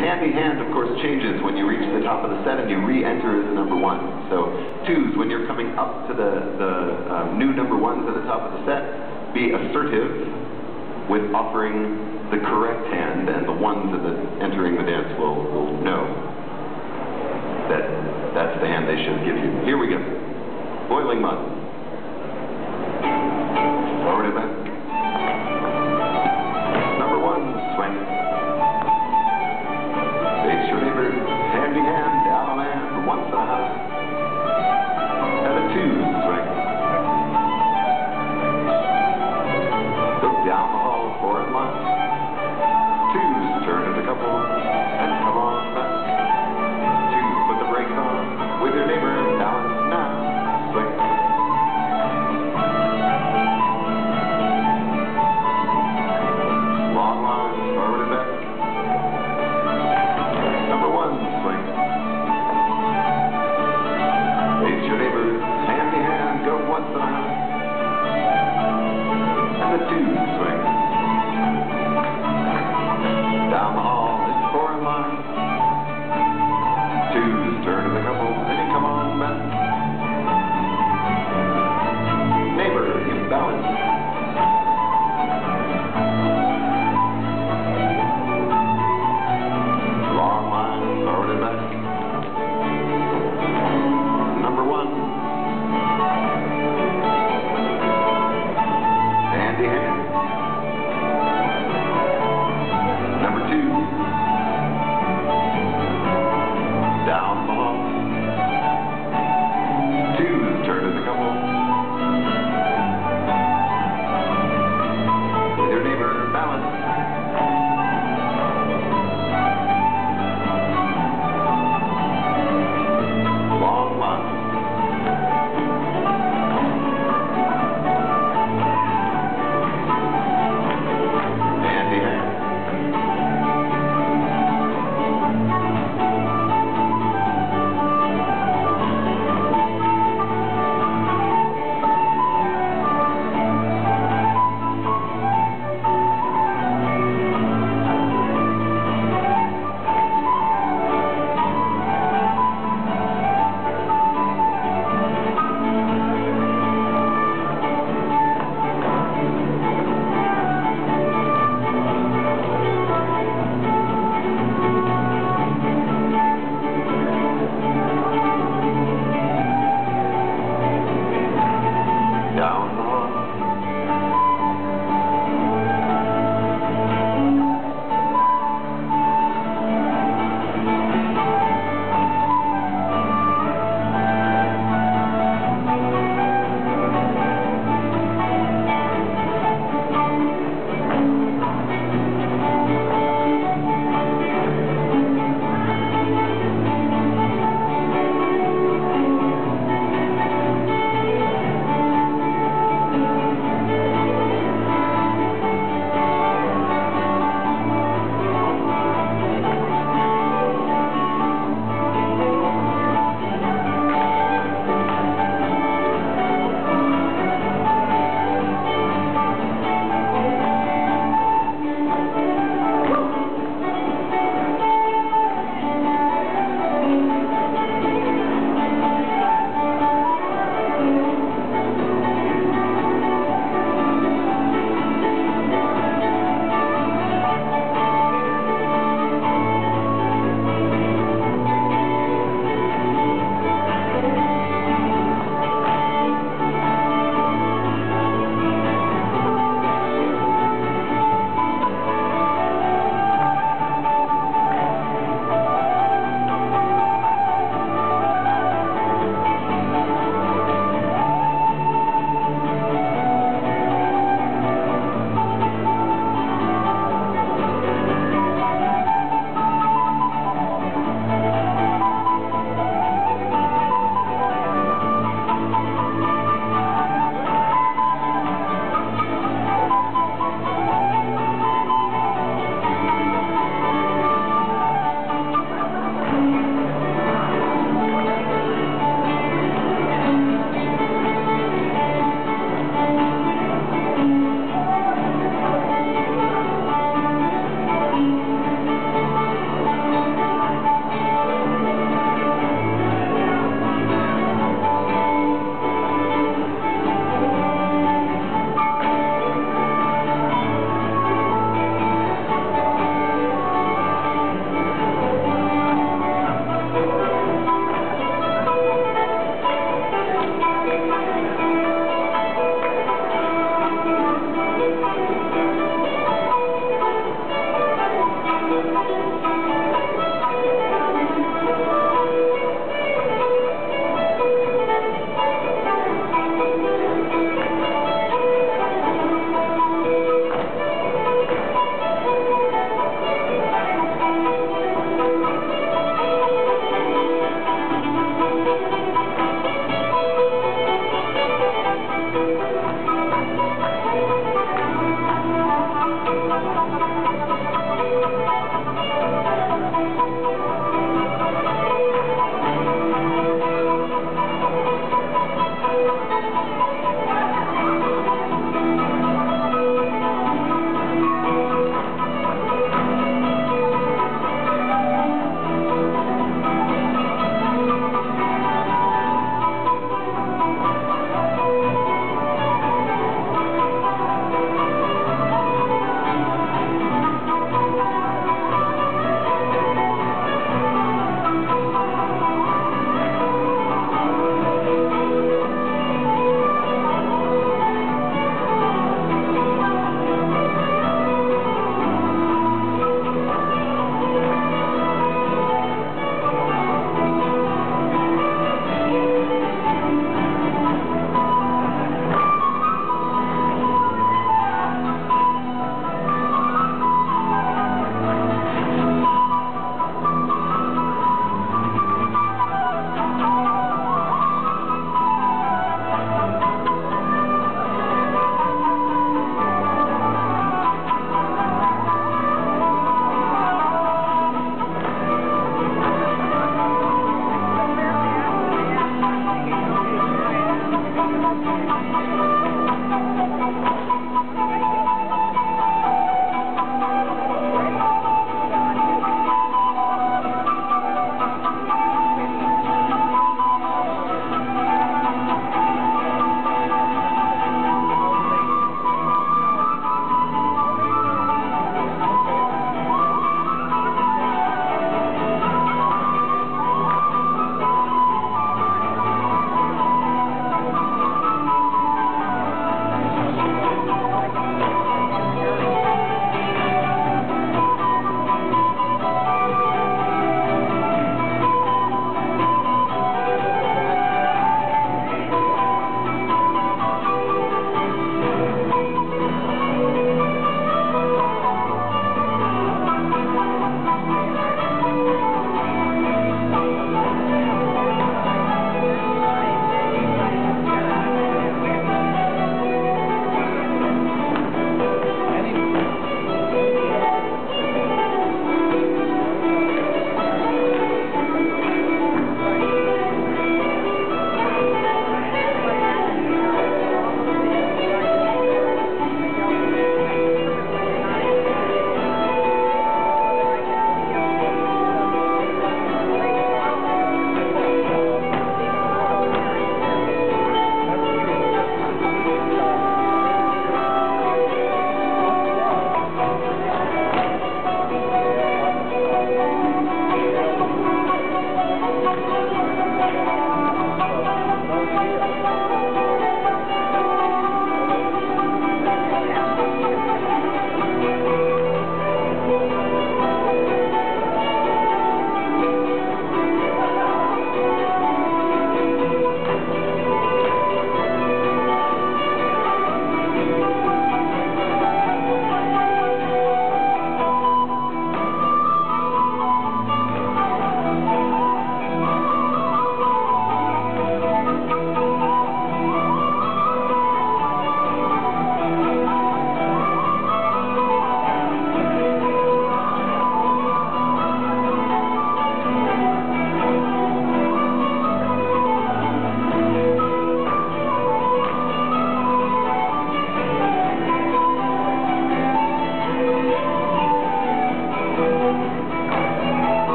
happy hand, of course, changes when you reach the top of the set and you re-enter as the number one. So twos, when you're coming up to the, the um, new number ones at the top of the set, be assertive with offering the correct hand, and the ones that the, entering the dance will, will know that that's the hand they should give you. Here we go. Boiling mud. one.